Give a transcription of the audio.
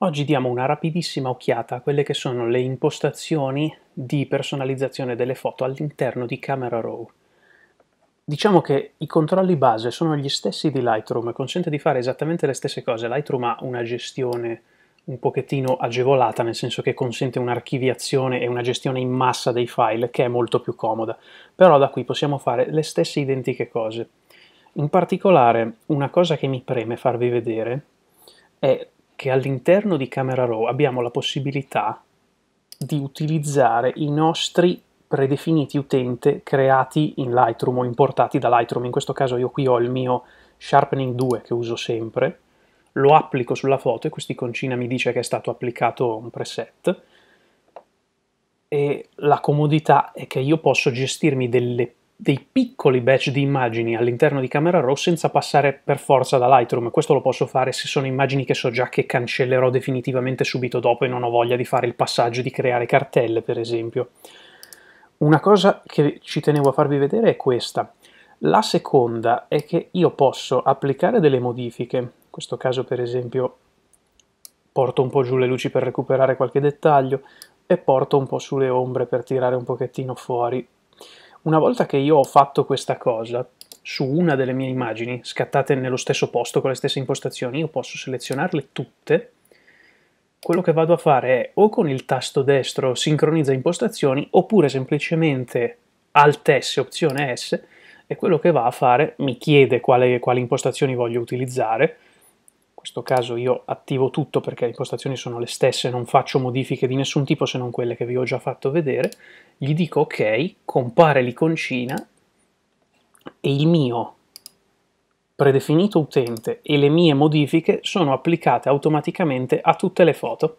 Oggi diamo una rapidissima occhiata a quelle che sono le impostazioni di personalizzazione delle foto all'interno di Camera Raw. Diciamo che i controlli base sono gli stessi di Lightroom, consente di fare esattamente le stesse cose. Lightroom ha una gestione un pochettino agevolata, nel senso che consente un'archiviazione e una gestione in massa dei file che è molto più comoda, però da qui possiamo fare le stesse identiche cose. In particolare, una cosa che mi preme farvi vedere è che all'interno di Camera Raw abbiamo la possibilità di utilizzare i nostri predefiniti utente creati in Lightroom o importati da Lightroom. In questo caso io qui ho il mio Sharpening 2 che uso sempre, lo applico sulla foto e quest'iconcina mi dice che è stato applicato un preset e la comodità è che io posso gestirmi delle dei piccoli batch di immagini all'interno di Camera Raw senza passare per forza da Lightroom. Questo lo posso fare se sono immagini che so già che cancellerò definitivamente subito dopo e non ho voglia di fare il passaggio di creare cartelle, per esempio. Una cosa che ci tenevo a farvi vedere è questa. La seconda è che io posso applicare delle modifiche, in questo caso per esempio porto un po' giù le luci per recuperare qualche dettaglio e porto un po' sulle ombre per tirare un pochettino fuori una volta che io ho fatto questa cosa, su una delle mie immagini, scattate nello stesso posto con le stesse impostazioni, io posso selezionarle tutte. Quello che vado a fare è o con il tasto destro sincronizza impostazioni, oppure semplicemente Alt S, opzione S, e quello che va a fare mi chiede quale, quali impostazioni voglio utilizzare, questo caso io attivo tutto perché le impostazioni sono le stesse, non faccio modifiche di nessun tipo se non quelle che vi ho già fatto vedere, gli dico ok, compare l'iconcina e il mio predefinito utente e le mie modifiche sono applicate automaticamente a tutte le foto.